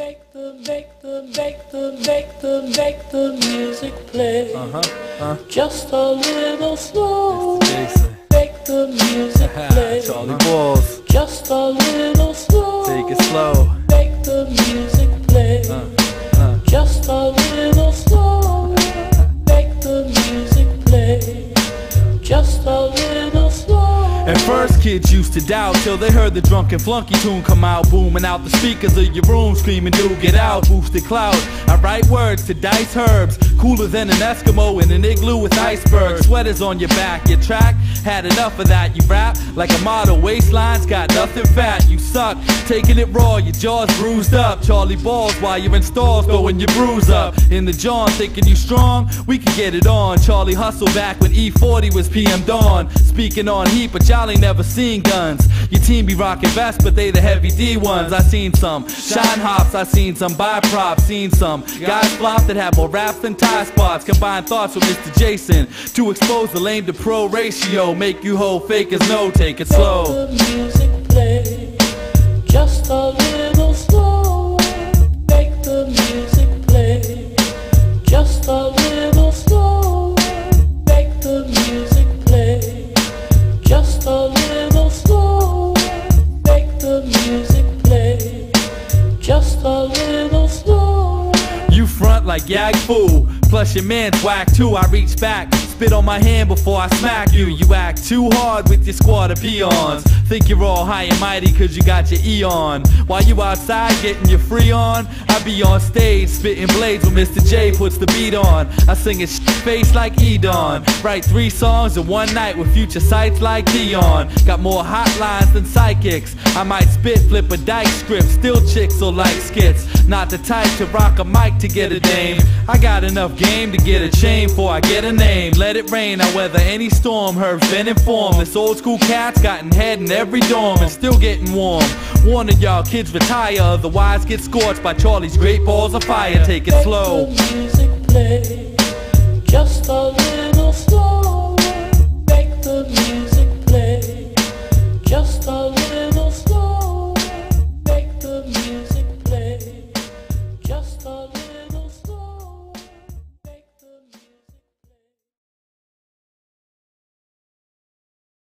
Make the, make the, make the, make the, make the music play. Uh-huh. Uh. Just a little slow. Make the music play. Charlie Balls. Just a little At first, kids used to doubt till they heard the drunken flunky tune come out, booming out the speakers of your room, screaming, "Do get out!" Boosted cloud. I write words to dice herbs, cooler than an Eskimo in an igloo with icebergs. Sweaters on your back, your track had enough of that. You rap like a model, waistlines got nothing fat. You suck, taking it raw, your jaws bruised up. Charlie balls while you're in stalls, throwing your bruise up. In the John, thinking you strong, we can get it on. Charlie hustle back when E40 was PM Dawn. Speaking on heat, but y'all ain't never seen guns. Your team be rocking vests, but they the heavy D ones. I seen some shine hops, I seen some buy props, seen some guys flop that have more raps than tie spots. Combine thoughts with Mr. Jason to expose the lame to pro ratio. Make you whole fakers know, take it slow. the music play just a little slow. Make the music play just a little slow. Make the music play just a little slow. Make the music play just a little slow. You front like Yag Fool. Plus your man's whack too. I reach back, spit on my hand before I smack you. You act too hard with your squad of peons. Think you're all high and mighty cause you got your E on. While you outside getting your free on, I be on stage spitting blades when Mr. J puts the beat on. I sing his face like Edon. Write three songs in one night with future sights like Dionne. Got more hotlines than psychics. I might spit, flip a dyke script. Still chicks will like skits. Not the type to rock a mic to get a dame. I got enough game to get a chain before I get a name. Let it rain, I weather any storm. Herb's been informed. This old school cat's gotten head in every dorm and still getting warm. Warning y'all kids retire, otherwise get scorched by Charlie's great balls of fire. Take it slow. just a little